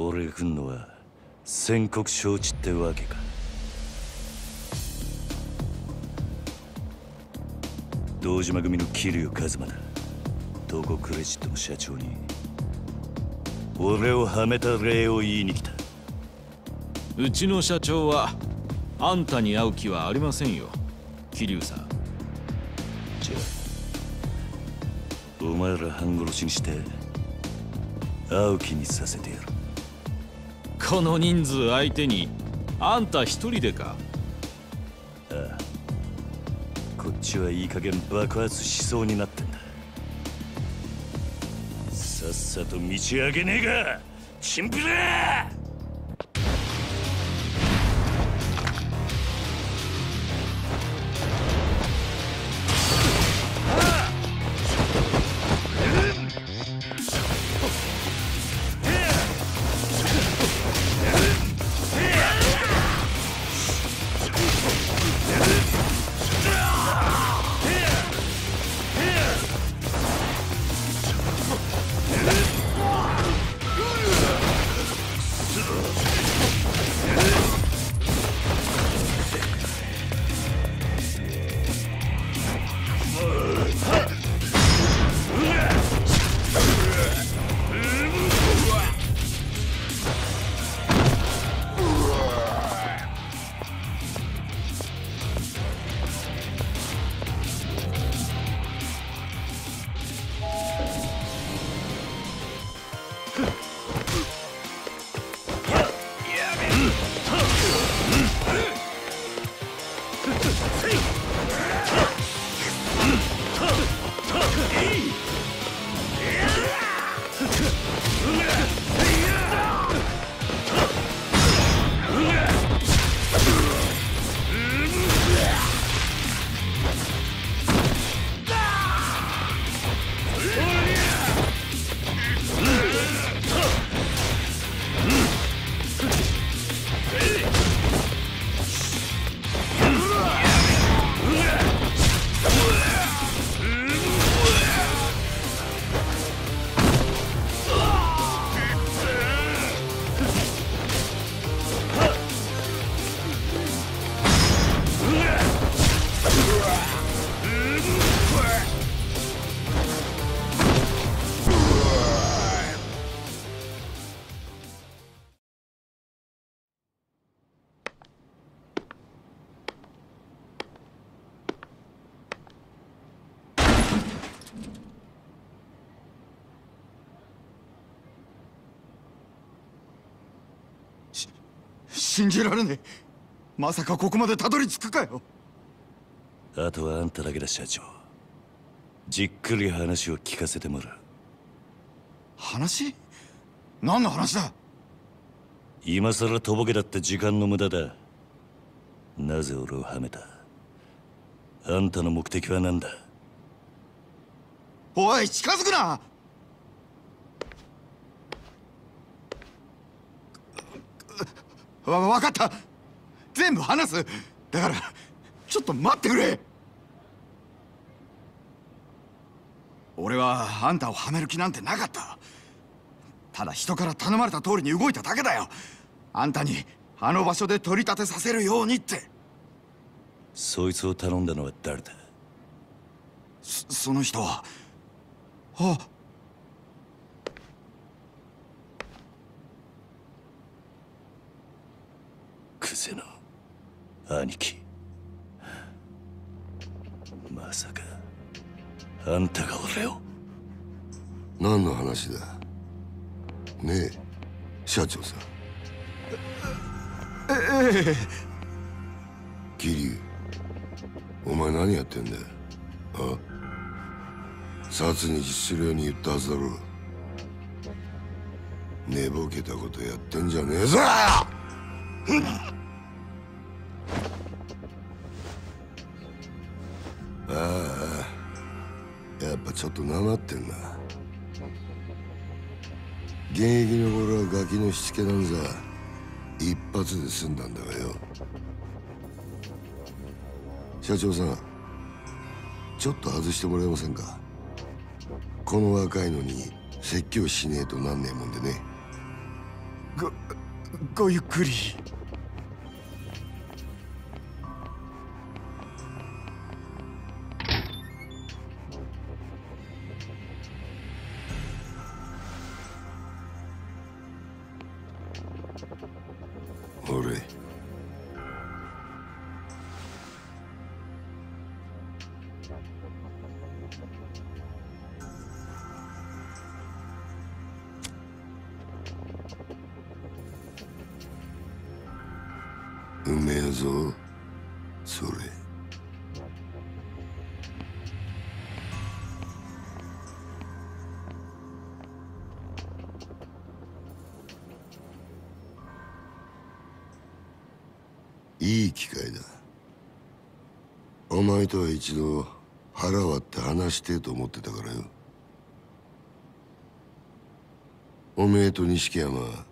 俺が来んのは宣告承知ってわけか。堂島組の桐生一馬だ東郷クレジットの社長に俺をはめた礼を言いに来た。うちの社長はあんたに会う気はありませんよ。桐生さん。じゃあお前ら半殺しにして会う気にさせてやるこの人数相手にあんた一人でか？ああ。こっちはいい加減爆発しそうになってんだ。さっさと道上げねえか！チンピラ信じられねえ。まさかここまでたどり着くかよ。あとはあんただけだ社長。じっくり話を聞かせてもらう。話？何の話だ？今さらとぼけだって時間の無駄だ。なぜ俺をはめた？あんたの目的は何だ？おい近づくなわ分かった。全部話す。だからちょっと待ってくれ。俺はあんたをはめる気なんてなかった。ただ人から頼まれた通りに動いただけだよ。あんたにあの場所で取り立てさせるようにって。そいつを頼んだのは誰だ？そその人は。あクゼの兄貴。まさかあんたが俺を？何の話だ？ねえ社長さん。ええ桐生お前何やってんだあ？殺に実するように言ったはずだろ。寝ぼけたことやってんじゃねえぞちょっとなまってんな。現役の頃はガキのしつけなんざ一発で済んだんだがよ。社長さんちょっと外してもらえませんか？この若いのに説教しねえとなんねえもんでね。ごごゆっくり。うめえぞそれ。いい機会だ。お前とは一度腹割って話してえと思ってたからよ。おめえと錦山は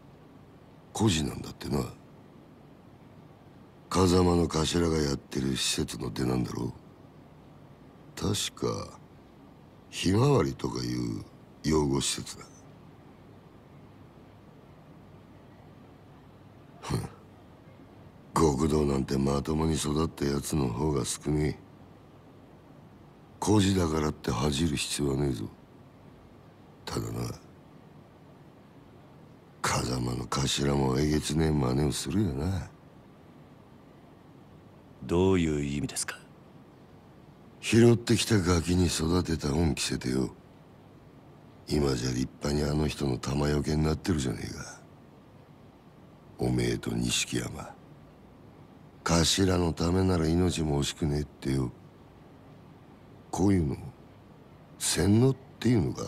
孤児なんだってな。風間の頭がやってる施設の出なんだろう。確かひまわりとかいう養護施設だ。極道なんてまともに育ったやつの方が少ねえ。孤児だからって恥じる必要はねえぞ。ただな風間の頭もえげつねえ真似をするよな。どういう意味ですか？拾ってきたガキに育てた恩着せてよ。今じゃ立派にあの人の玉よけになってるじゃねえか。おめえと錦山。頭のためなら命も惜しくねえってよ。こういうの洗脳っていうのか？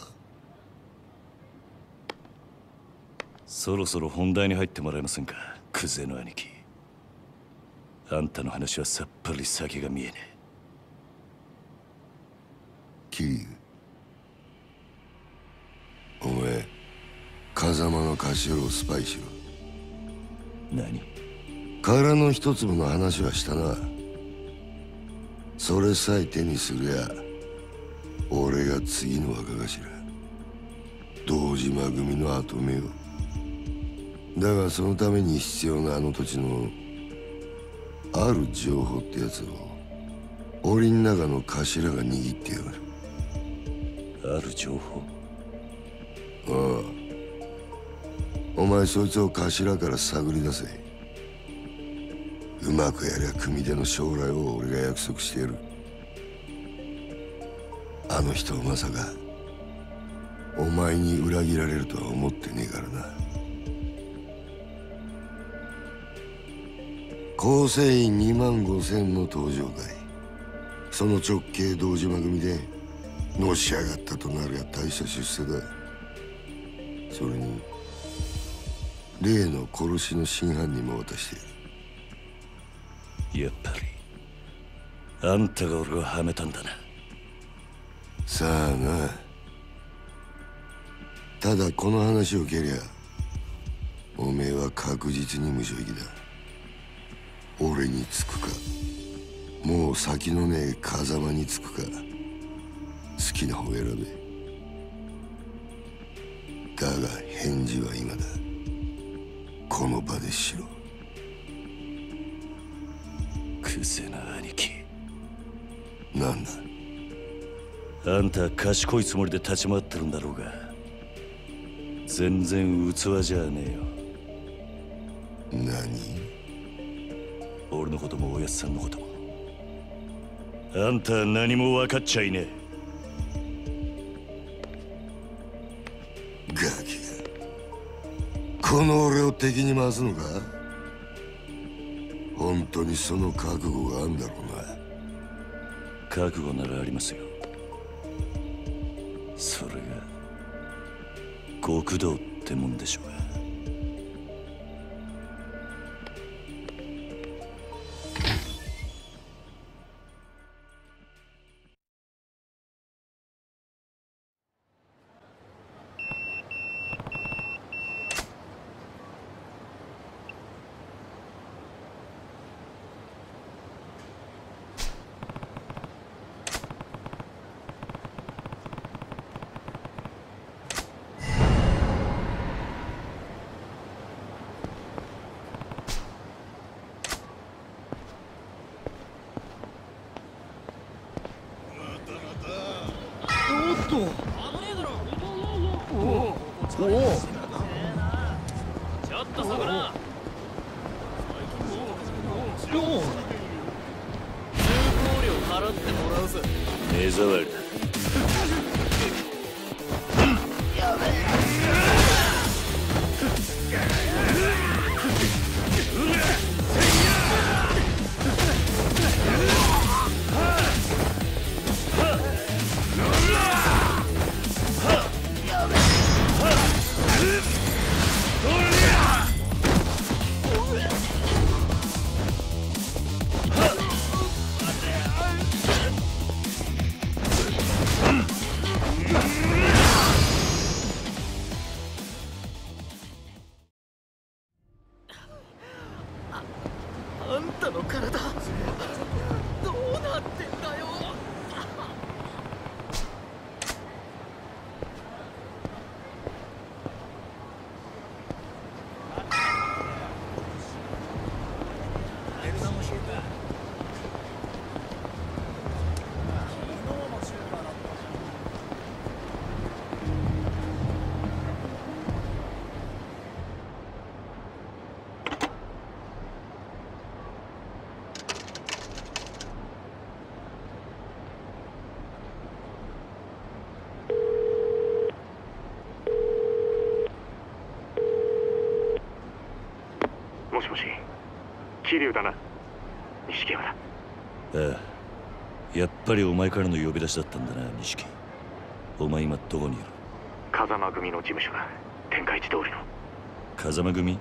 そろそろ本題に入ってもらえませんか？クゼの兄貴あんたの話はさっぱり先が見えねえ。桐生お前風間の頭をスパイしろ。何？殻の一粒の話はしたな。それさえ手にすりゃ俺が次の若頭。堂島組の跡目よ。だがそのために必要なあの土地のある情報ってやつを檻の中の頭が握ってやがる。ある情報？ああ。お前そいつを頭から探り出せ。うまくやりゃ組手の将来を俺が約束してやる。あの人はまさかお前に裏切られるとは思ってねえからな構成員2万5千の登場会。その直系堂島組でのし上がったとなりゃ大した出世だ。それに例の殺しの真犯人も渡している。やっぱりあんたが俺をはめたんだな。さあな。ただこの話を蹴りゃおめえは確実に無正義だ俺につくか。もう先のねえ風間につくか。好きな方選べ。だが返事は今だ。この場でしろ。クゼな兄貴。なんだ？あんたは賢いつもりで立ち回ってるんだろうが。全然器じゃねえのこともおやっさんのことも。あんたは何も分かっちゃいねガキが。この俺を敵に回すのか？本当にその覚悟があんだろうな。え覚悟ならありますよ。それが極道ってもんでしょうが桐生だな。錦山だああやっぱりお前からの呼び出しだったんだな錦。お前今どこにいる？風間組の事務所だ天下一通りの。風間組？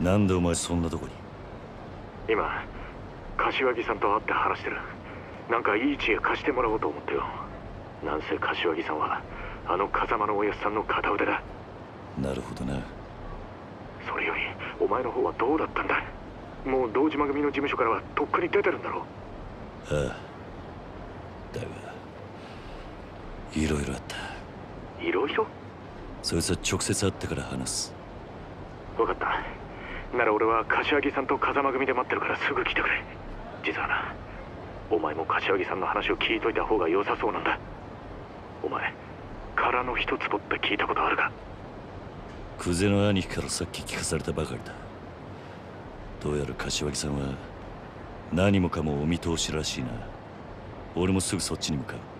なんでお前そんなとこに？今柏木さんと会って話してる。なんかいい知恵貸してもらおうと思ってよ。なんせ柏木さんはあの風間のおやっさんの片腕だ。なるほどな前の方はどうだったんだもう堂島組の事務所からはとっくに出てるんだろああ。だがいろいろあった。いろいろそいつは直接会ってから話す。分かった。なら俺は柏木さんと風間組で待ってるからすぐ来てくれ。実はなお前も柏木さんの話を聞いといた方が良さそうなんだ。お前殻の一坪って聞いたことあるか？久世の兄貴からさっき聞かされたばかりだどうやら柏木さんは何もかもお見通しらしいな。俺もすぐそっちに向かう。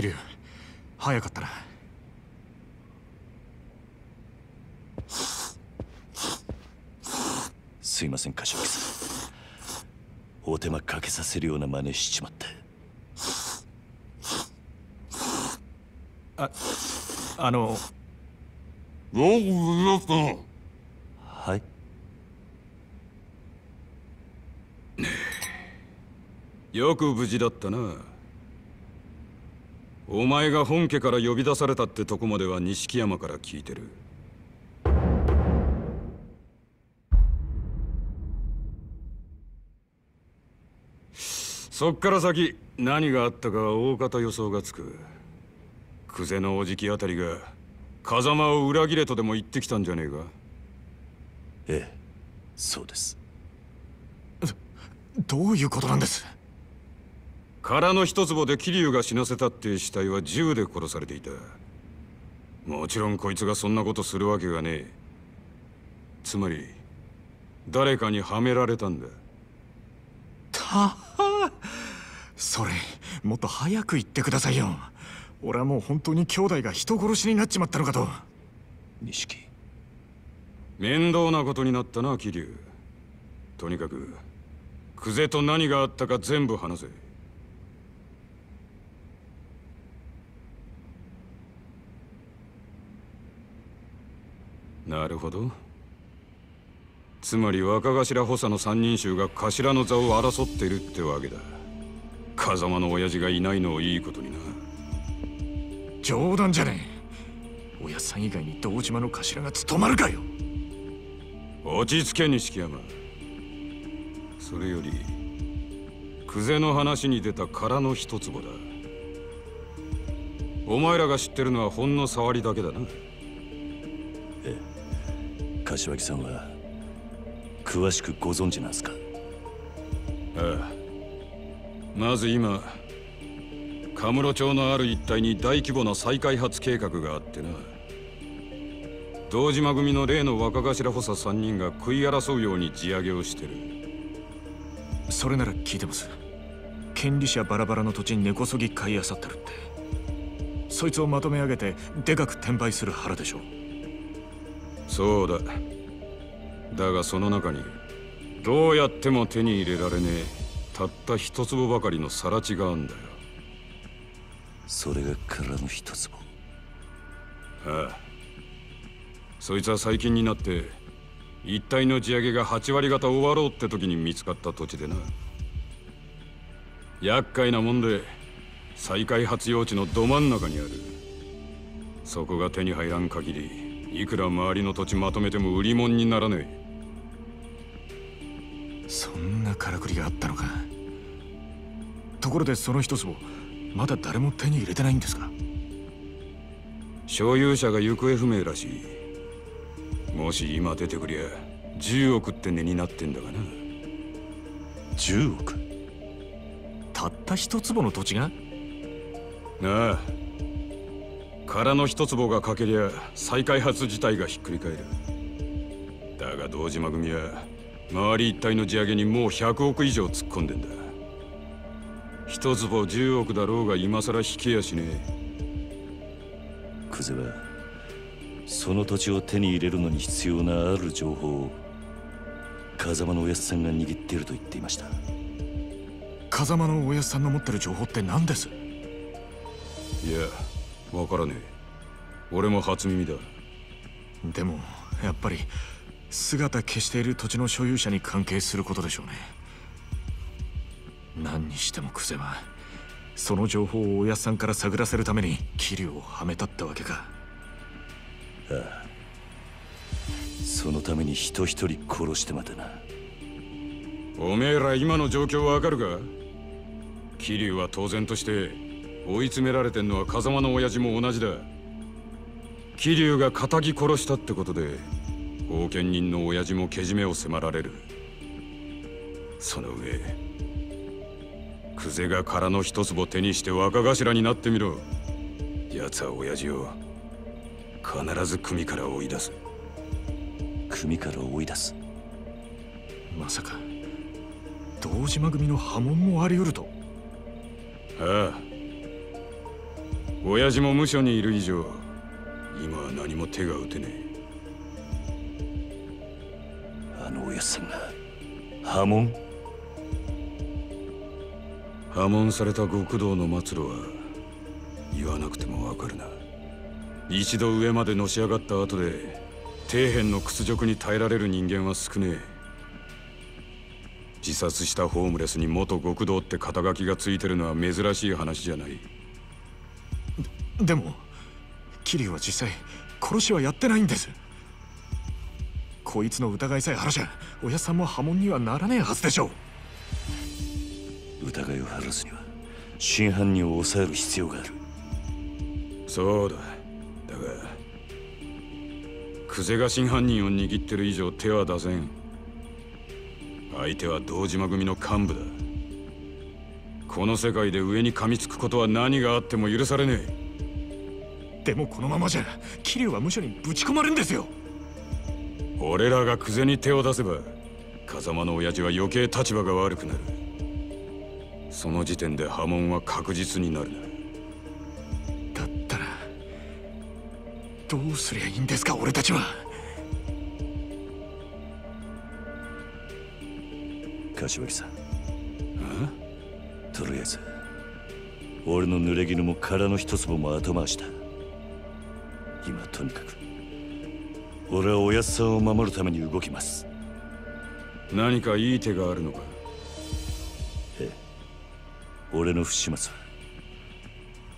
桐生早かったな。すいません柏木さん。お手間かけさせるような真似しちまって。あの。はい。よく無事だったなお前が本家から呼び出されたってとこまでは錦山から聞いてる。そっから先何があったかは大方予想がつく。久世のおじきあたりが風間を裏切れとでも言ってきたんじゃねえか。ええそうです。どういうことなんです？殻の一坪で桐生が死なせたっていう死体は銃で殺されていた。もちろんこいつがそんなことするわけがねえ。つまり誰かにはめられたんだ。たはそれもっと早く言ってくださいよ。俺はもう本当に兄弟が人殺しになっちまったのかと。錦。面倒なことになったな桐生。とにかく久世と何があったか全部話せなるほど。つまり若頭補佐の三人衆が頭の座を争ってるってわけだ。風間の親父がいないのをいいことにな。冗談じゃねえ。親さん以外に堂島の頭が務まるかよ。落ち着け錦山。それより久世の話に出た空の一坪だ。お前らが知ってるのはほんの触りだけだな柏木さんは詳しくご存知なんすか？ああまず今カムロ町のある一帯に大規模な再開発計画があってな。堂島組の例の若頭補佐3人が食い争うように地上げをしてる。それなら聞いてます。権利者バラバラの土地に根こそぎ買い漁ってるって。そいつをまとめ上げてでかく転売する腹でしょそうだ。だがその中にどうやっても手に入れられねえたった一坪ばかりの更地があんだよ。それが空の一坪。ああ。そいつは最近になって一帯の地上げが8割方終わろうって時に見つかった土地でな。厄介なもんで再開発用地のど真ん中にある。そこが手に入らん限りいくら周りの土地まとめても売り物にならねそんなからくりがあったのか。ところでその一坪まだ誰も手に入れてないんですか？え所有者が行方不明らしい。もし今出てくりゃ10億って値になってんだがな。10億？たった一坪の土地が？なあ空の一坪が欠けりゃ再開発自体がひっくり返る。だが堂島組は周り一帯の地上げにもう100億以上突っ込んでんだ。一坪10億だろうが今さら引けやしねえ。久世はその土地を手に入れるのに必要なある情報を風間のおやつさんが握っていると言っていました。風間のおやつさんの持ってる情報って何です？いやわからねえ。俺も初耳だ。でもやっぱり姿消している土地の所有者に関係することでしょうね。何にしてもクゼはその情報をおやっさんから探らせるために桐生をはめたってわけか。そのために人一人殺してまでな。おめえら今の状況わかるか？桐生は当然として追い詰められてんのは風間の親父も同じだ。桐生が仇殺したってことで後見人の親父もけじめを迫られる。その上久世が空の一坪手にして若頭になってみろ。奴は親父を必ず組から追い出す。組から追い出す？まさか堂島組の波紋もあり得ると。ああ親父も無所にいる以上今は何も手が打てねえ。あのおやつさんが波紋破門された極道の末路は言わなくてもわかるな。一度上までのし上がった後で底辺の屈辱に耐えられる人間は少ねえ。自殺したホームレスに元極道って肩書きがついてるのは珍しい話じゃないでも桐生は実際殺しはやってないんです。こいつの疑いさえ晴らしゃおやさんも波紋にはならねえはずでしょう。疑いを晴らすには真犯人を抑える必要がある。そうだ。だが久世が真犯人を握ってる以上手は出せん。相手は堂島組の幹部だ。この世界で上に噛みつくことは何があっても許されねえでもこのままじゃ桐生は無所にぶち込まれるんですよ。俺らが久世に手を出せば風間の親父は余計立場が悪くなる。その時点で波紋は確実になるだったらどうすりゃいいんですか俺たちは。柏木さん。とりあえず俺の濡れ衣も殻の一粒も後回しだ今とにかく俺はおやっさんを守るために動きます。何かいい手があるのか？俺の不始末は。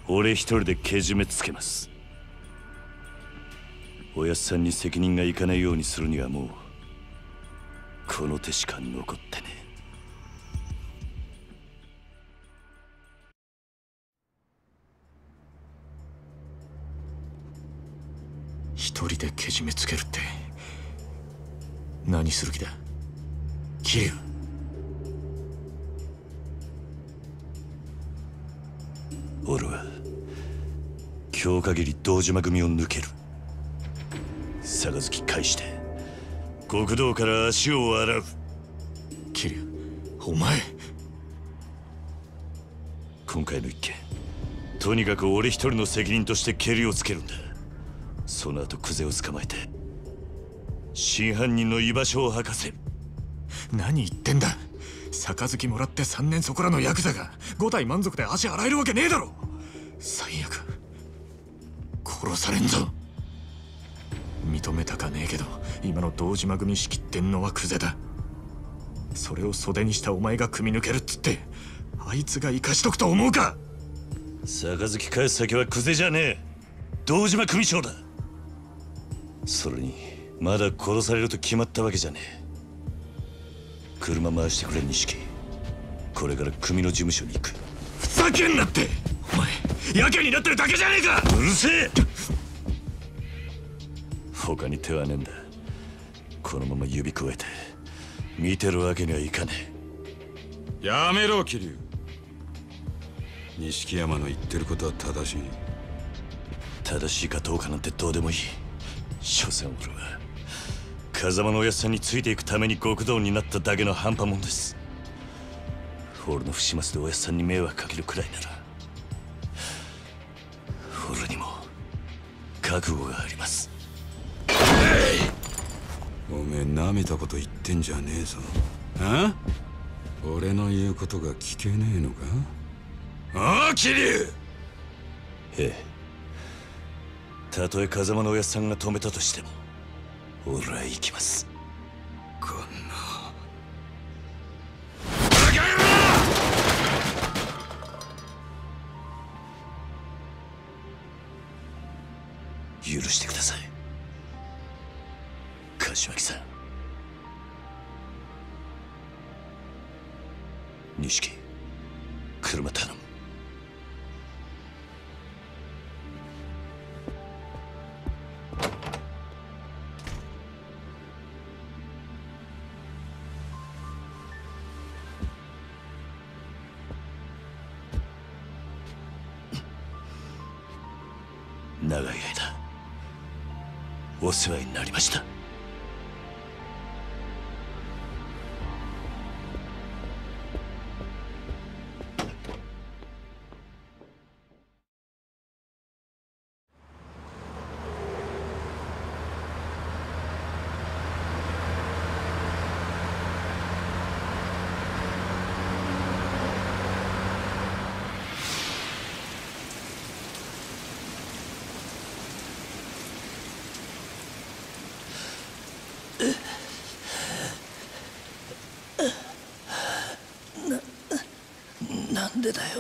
俺一人でけじめつけます。おやっさんに責任がいかないようにするにはもうこの手しか残ってねえけじめつけるって何する気だ？桐生俺は今日限り堂島組を抜ける。杯返して極道から足を洗う。桐生お前。今回の一件とにかく俺一人の責任としてケリをつけるんだその後クゼを捕まえて真犯人の居場所を吐かせる何言ってんだ。杯もらって3年そこらのヤクザが5体満足で足洗えるわけねえだろ。最悪。殺されんぞ。認めたかねえけど今の堂島組仕切ってんのはクゼだ。それを袖にしたお前が組み抜けるっつってあいつが生かしとくと思うか。杯返す先はクゼじゃねえ。堂島組長だそれにまだ殺されると決まったわけじゃねえ。車回してくれ錦これから組の事務所に行く。ふざけんなって！お前やけになってるだけじゃねえか！うるせえ！他に手はねえんだ。このまま指くわえて見てるわけにはいかねやめろ桐生。錦山の言ってることは正しい。え正しいかどうかなんてどうでもいい所詮俺は風間のおやっさんについていくために極道になっただけの半端もんです。俺の不始末でおやっさんに迷惑かけるくらいなら俺にも覚悟があります。おめえ舐めたこと言ってんじゃねえぞ。あ？俺の言うことが聞けねえのか？ああ桐生！ええたとえ風間のおやっさんが止めたとしても俺は行きます。こんな。許してください。柏木さん。錦車頼む。長い間お世話になりました。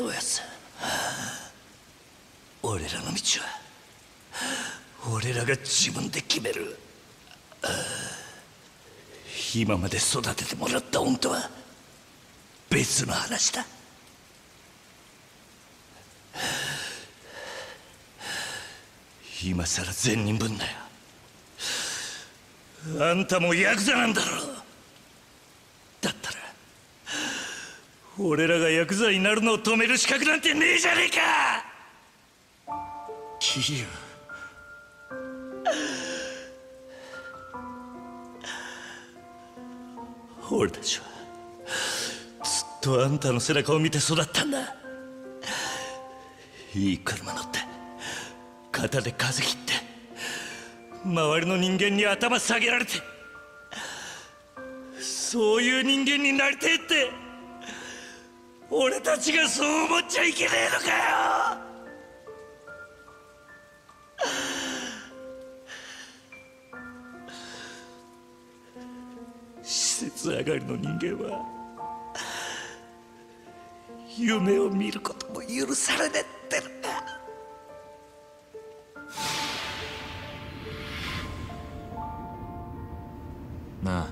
おやつ俺らの道は俺らが自分で決める。今まで育ててもらった恩とは別の話だ。今さら善人ぶんなよ。あんたもヤクザなんだろ。俺らが薬剤になるのを止める資格なんてねえじゃねえか！桐オ俺たちはずっとあんたの背中を見て育ったんだ。いい車乗って肩で風切って周りの人間に頭下げられてそういう人間になりてえって。俺たちがそう思っちゃいけねえのかよ！施設上がりの人間は夢を見ることも許されねえってのかなあ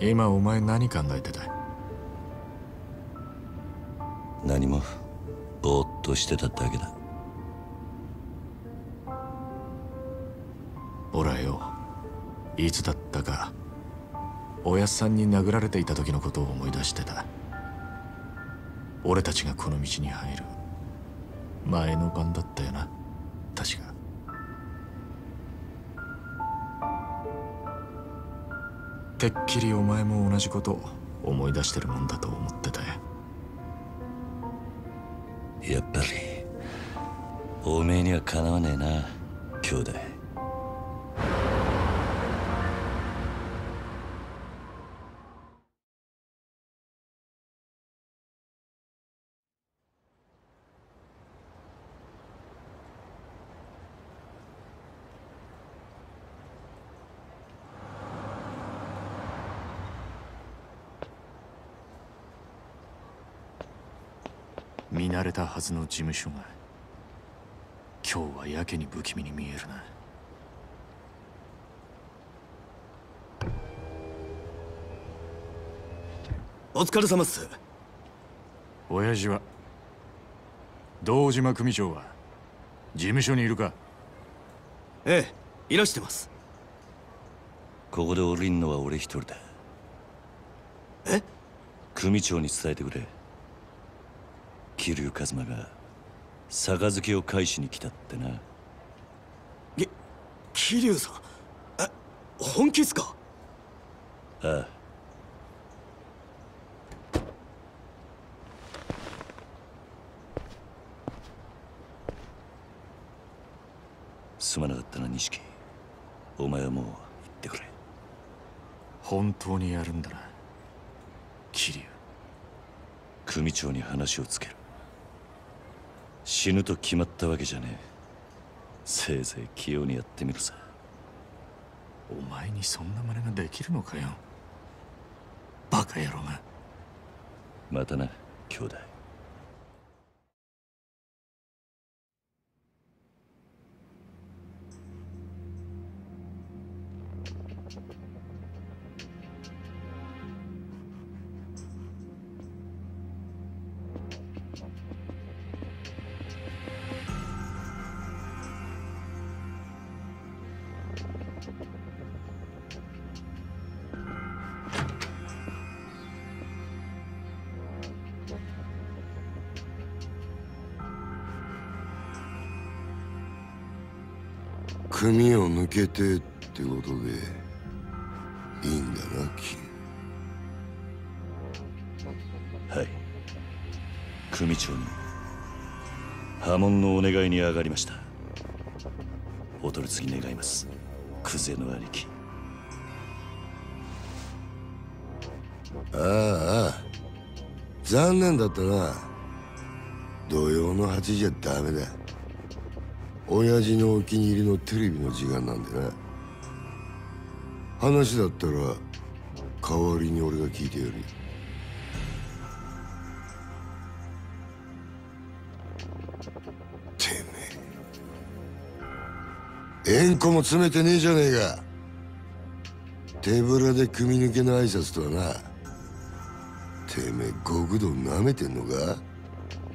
今お前何考えてた？としてただけだ。俺はよ。いつだったかおやっさんに殴られていた時のことを思い出してた。俺たちがこの道に入る。前の晩だったよな。確か。てっきりお前も同じことを思い出してるもんだと思ってたよ。やっぱりおめえにはかなわねえな兄弟。見慣れたはずの事務所が今日はやけに不気味に見えるな。お疲れ様っす。親父は堂島組長は事務所にいるか？ええいらしてます。ここで降りんのは俺一人だ。え？組長に伝えてくれ桐生一馬が杯を返しに来たってな。き桐生さん？え本気っすか？ああ。すまなかったな錦。お前はもう行ってくれ。本当にやるんだな桐生。組長に話をつける死ぬと決まったわけじゃねえ。せいぜい器用にやってみるさ。お前にそんな真似ができるのかよ。バカ野郎が。またな兄弟けてってことでいいんだなキはい。組長に波紋のお願いに上がりました。お取り次ぎ願います。クゼの兄貴。ああああ。残念だったな。土曜の8時じゃダメだ親父のお気に入りのテレビの時間なんでな話だったら代わりに俺が聞いてやるよ。てめえ。縁故も詰めてねえじゃねえか。手ぶらで組み抜けの挨拶とはな。てめえ極道舐めてんのか？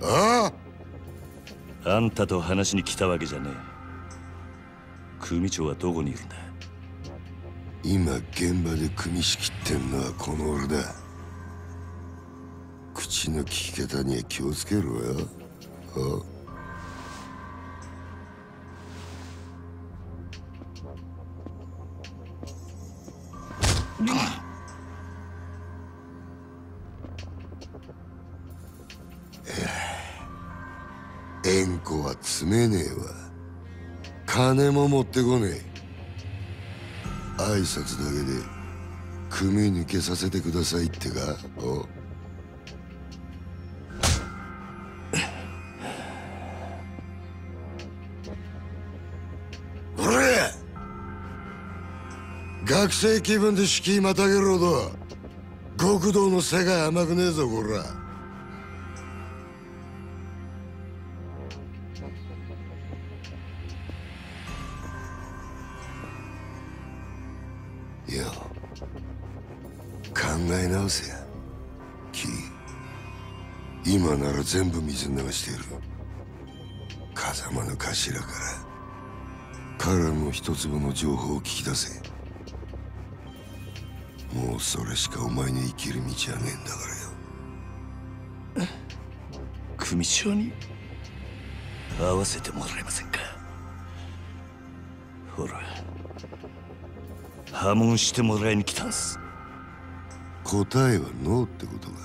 あああんたと話に来たわけじゃねえ。組長はどこにいるんだ？今現場で組み仕切ってんのはこの俺だ。口の利き方には気をつけろよ。あ。金も持ってこねえ。挨拶だけで組抜けさせてくださいってか？お。俺学生気分で敷居またげるほど。極道の世界甘くねえぞこら。よ。考え直せや。キ今なら全部水流している。風間の頭から。彼らの一粒の情報を聞き出せ。もうそれしかお前の生きる道はねえんだからよ。組長に？会わせてもらえませんか？ほら。破門してもらいに来たんす。答えはノーってことか。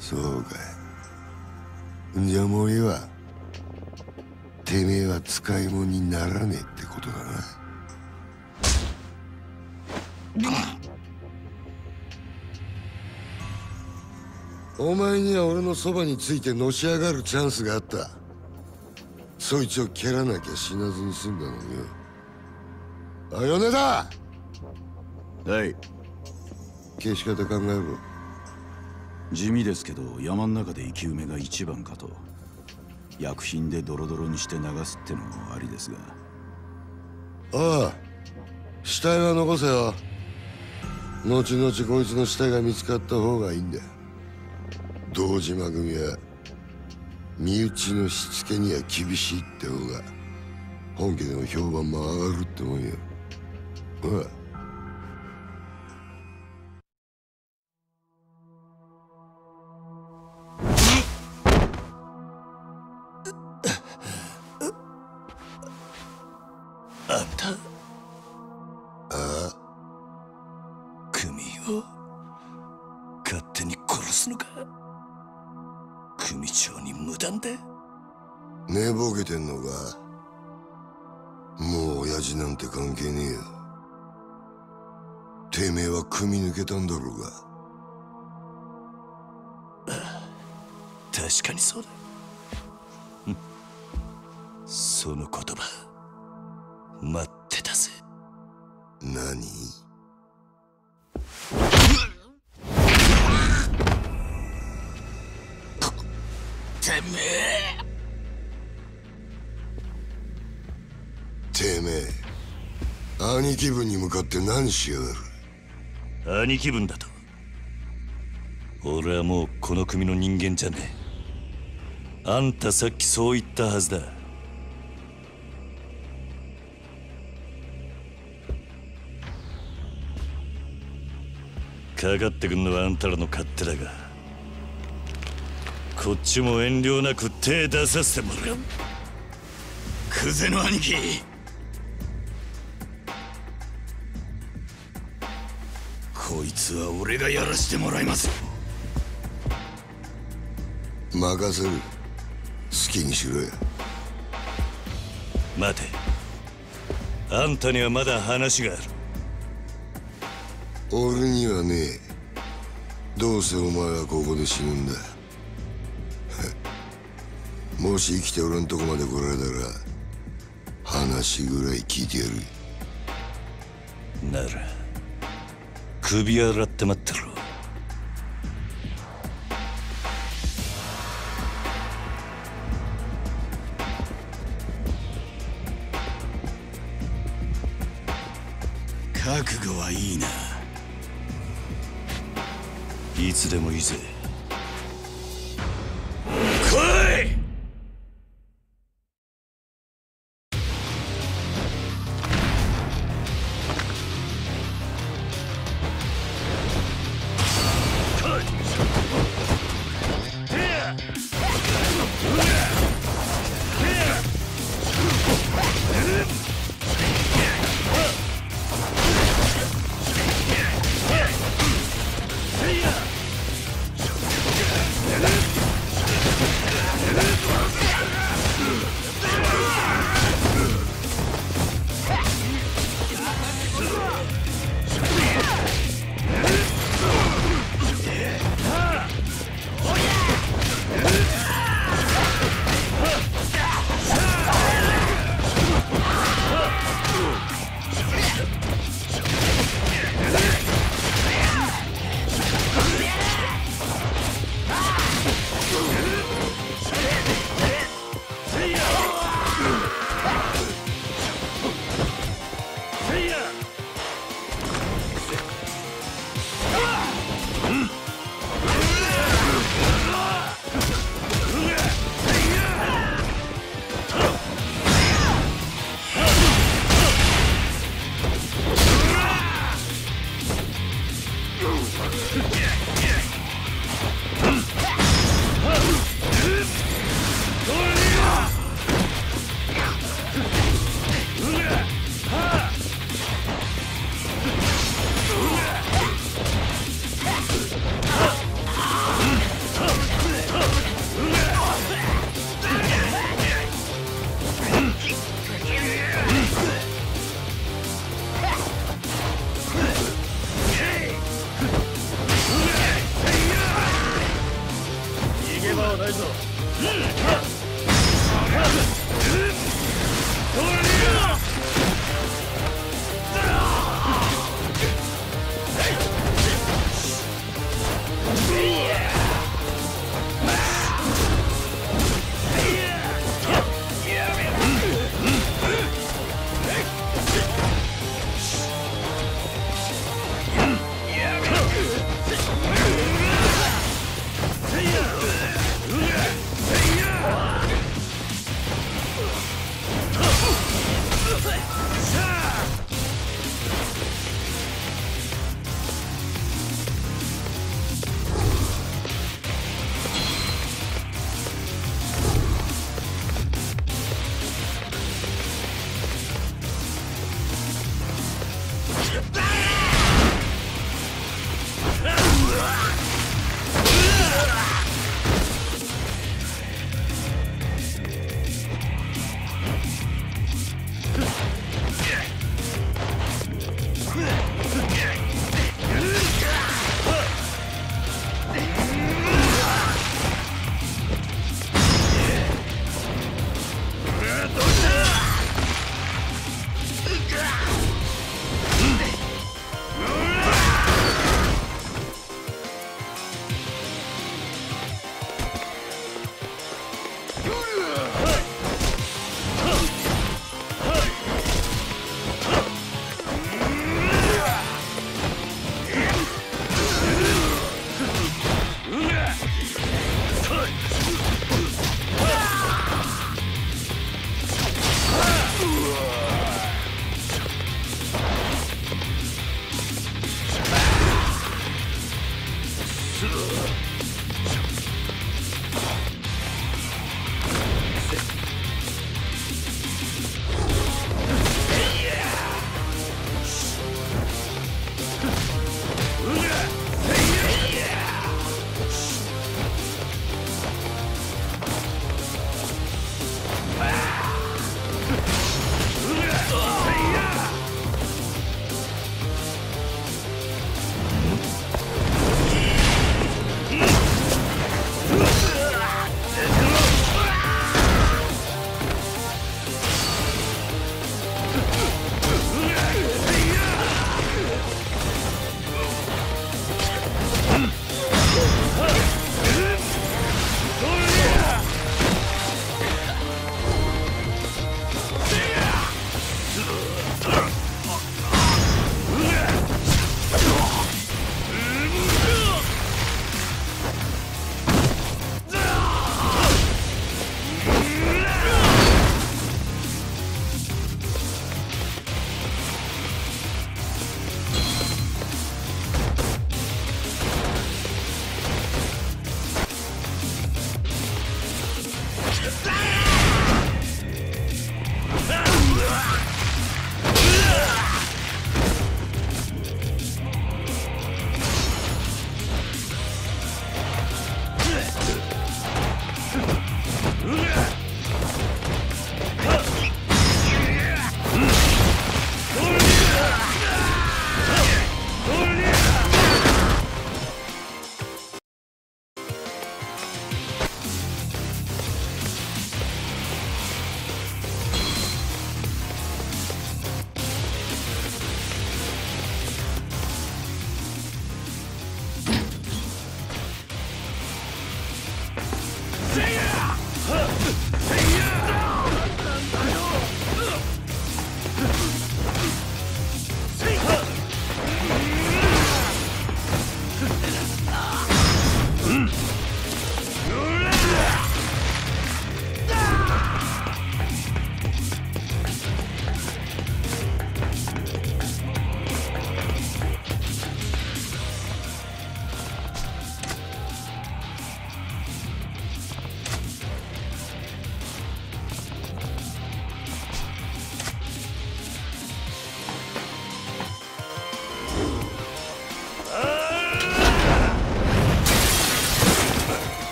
そうか。いじゃあもういいわてめえは使い物にならねえってことだな。お前には俺のそばについてのし上がるチャンスがあった。そいつを蹴らなきゃ死なずに済んだのに。よあ米だはい。消し方考えろ。地味ですけど山の中で生き埋めが一番かと。薬品でドロドロにして流すってのもありですが。ああ死体は残せよ。後々こいつの死体が見つかった方がいいんだ堂島組は身内のしつけには厳しいって方が本家でも評判も上がるってもんよほら。あんたああ組を勝手に殺すのか？組長に無断で？寝ぼけてんのか？もう親父なんて関係ねえよ。てめえは組み抜けたんだろうが確かにそうだ。その言葉待ってたぜ。何？てめえ兄貴分に向かって何しやがる？兄貴分だと？俺はもうこの組の人間じゃねえ。あんたさっきそう言ったはずだ。かかってくんのはあんたらの勝手だが。こっちも遠慮なく手出させてもらう。クゼの兄貴。こいつは俺がやらしてもらいます。任せる。好きにしろや。待て。あんたにはまだ話がある。俺にはねえ。どうせお前はここで死ぬんだもし生きて俺んとこまで来られたら話ぐらい聞いてやる。なら首洗って待ってろ覚悟はいいな。いつでもいいぜ。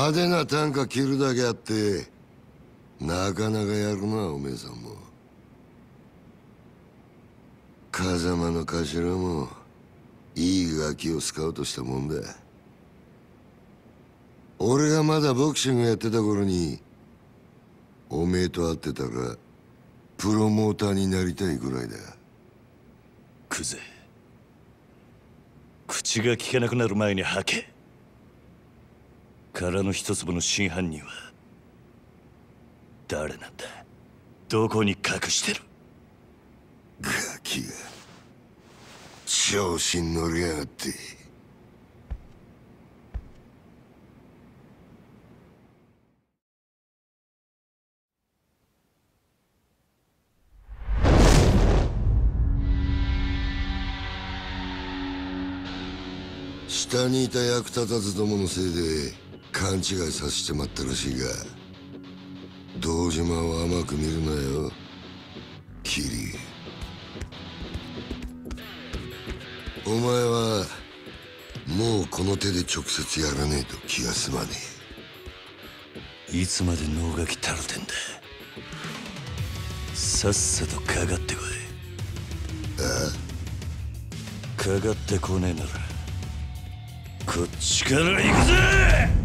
派手な短歌切るだけあってなかなかやるなおめえさんも。風間の頭もいいガキをスカウトしたもんだ。俺がまだボクシングやってた頃におめえと会ってたらプロモーターになりたいぐらいだ。クゼ口が聞けなくなる前に吐け。殻の一粒の真犯人は誰なんだ？どこに隠してる？ガキが調子に乗りやがって。下にいた役立たずどものせいで勘違いさせてまったらしいが堂島を甘く見るなよ。キリ。お前はもうこの手で直接やらねえと気が済まねいつまで能書きたるてんだ。さっさとかかってこえあいかかってこねえならこっちから行くぜ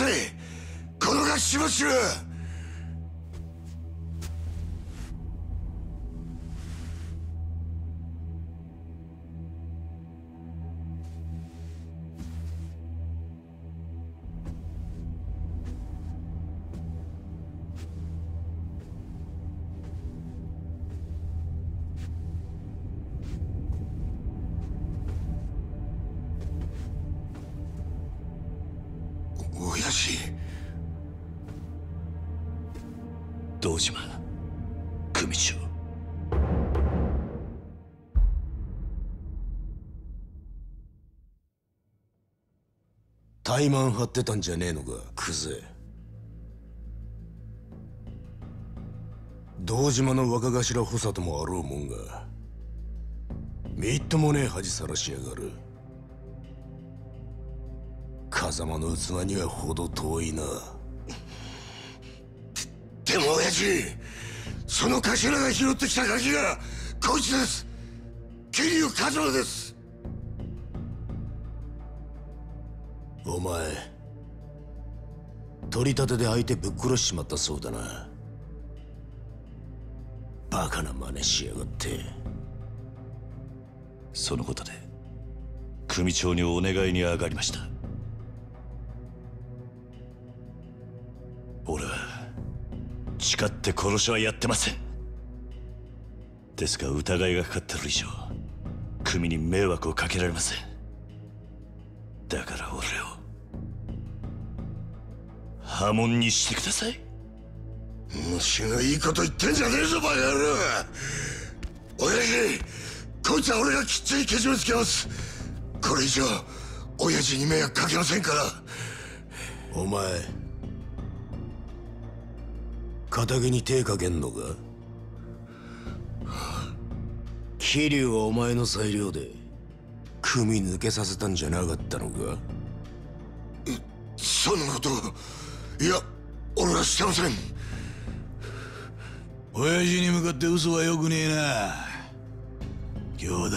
せこのがしばしら堂島組長。怠慢張ってたんじゃねえのかクゼ堂島の若頭補佐ともあろうもんがみっともねえ恥さらしやがる。風間の器には程遠いな。でも親父その頭が拾ってきたガキがこいつです。桐生一馬です。お前取り立てで相手ぶっ殺しちまったそうだな。バカな真似しやがって。そのことで組長にお願いに上がりました。誓って殺しはやってません。ですが疑いがかかってる以上組に迷惑をかけられません。だから俺を破門にしてください。虫がいいこと言ってんじゃねえぞバカ野郎。親父こいつは俺がきっちりけじめつけます。これ以上親父に迷惑かけませんから。お前仇に手かけんのか？桐生はお前の裁量で組抜けさせたんじゃなかったのか？そんなこといや俺はしてません。親父に向かって嘘はよくねえな。兄弟。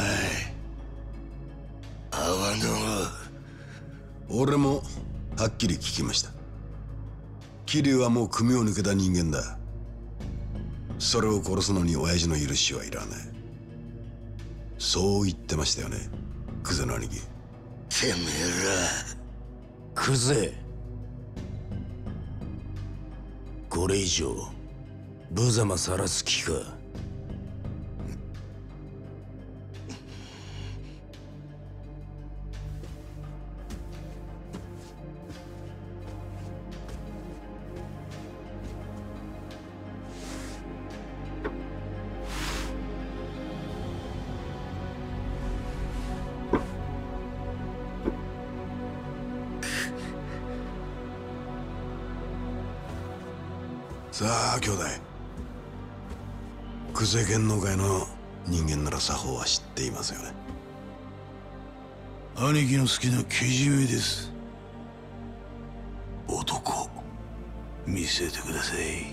あわの俺もはっきり聞きました桐生はもう組を抜けた人間だ。それを殺すのに親父の許しはいらないそう言ってましたよねクゼの兄貴。てめえら。クゼ。これ以上無様さらす気かけじめです。男見せてください。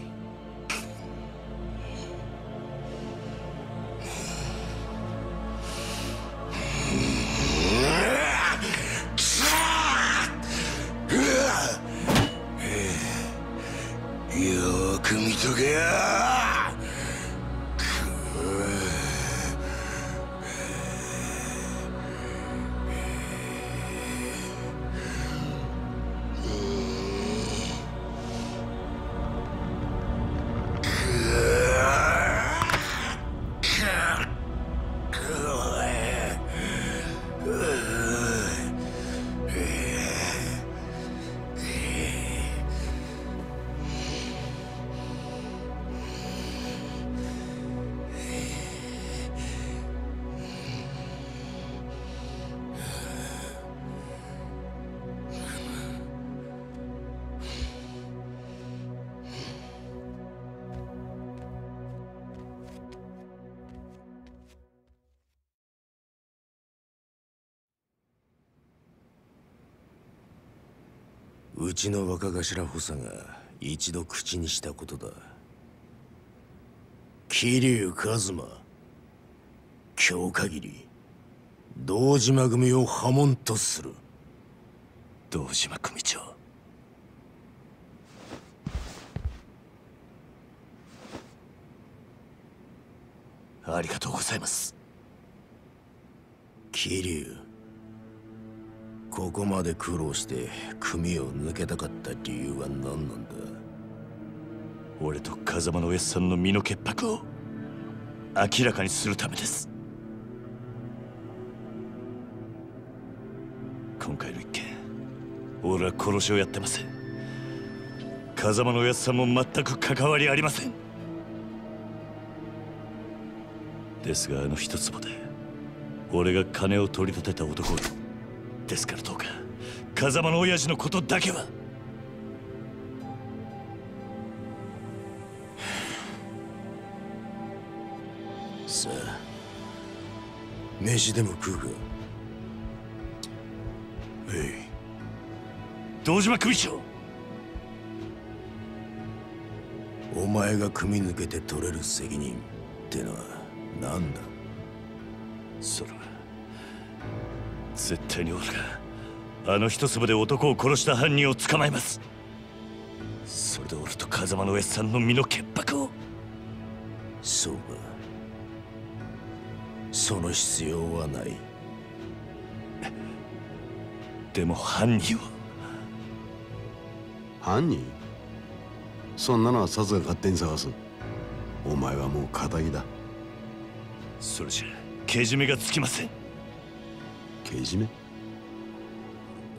うちの若頭補佐が一度口にしたことだ。桐生一馬今日限り堂島組を破門とする。堂島組長。ありがとうございます。桐生ここまで苦労して組を抜けたかった理由は何なんだ？俺と風間のおやっさんの身の潔白を明らかにするためです。今回の一件俺は殺しをやってません。風間のおやっさんも全く関わりありません。ですがあの一坪で俺が金を取り立てた男ですからどうか風間の親父のことだけは。さあ飯でも食うか。ええ堂島組長。お前が組み抜けて取れる責任ってのは何だ？それは絶対に俺があの一粒で男を殺した犯人を捕まえます。それで俺と風間の親さんの身の潔白を。そうか。その必要はない。でも犯人を。犯人？そんなのはサツが勝手に探す。お前はもう仇だ。それじゃけじめがつきませんけじめ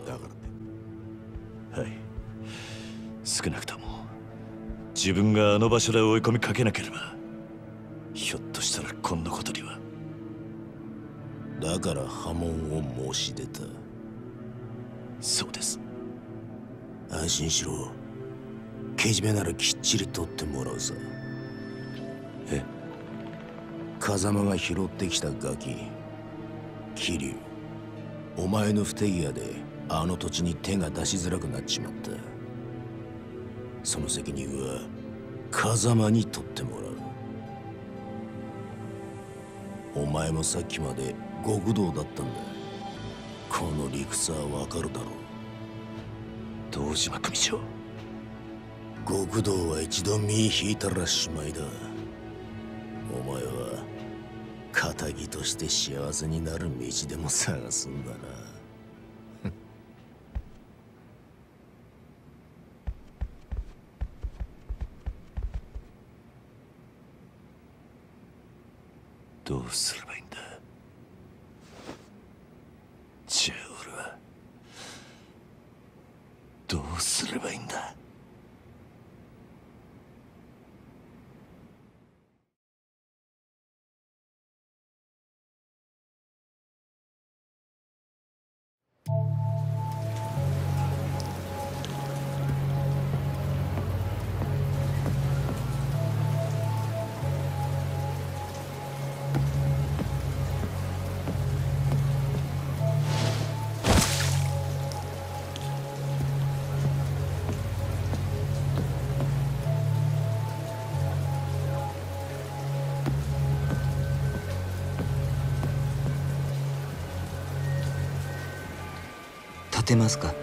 だからはい。少なくとも自分があの場所で追い込みかけなければひょっとしたらこんなことには。だから波紋を申し出た。そうです。安心しろ。けじめならきっちり取ってもらうさ。え。風間が拾ってきたガキ。桐生お前の不手際であの土地に手が出しづらくなっちまった。その責任は風間に取ってもらう。お前もさっきまで極道だったんだ。この理屈はわかるだろう。堂島組長極道は一度身引いたらしまいだ仇として幸せになる道でも探すんだな。どうすればいいんだ？じゃあ俺は。どうすればいいんだ？てますか？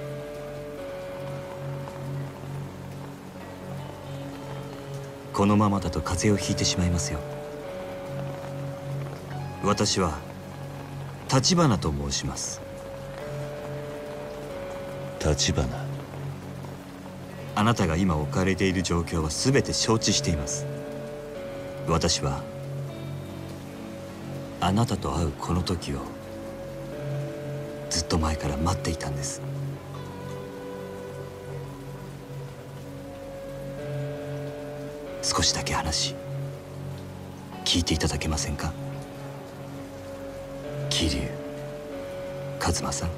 このままだと風邪をひいてしまいますよ。私は立花と申します。立花？あなたが今置かれている状況は全て承知しています。私はあなたと会うこの時をずっと前から待っていたんです。少しだけ話聞いていただけませんか？桐生一馬さん。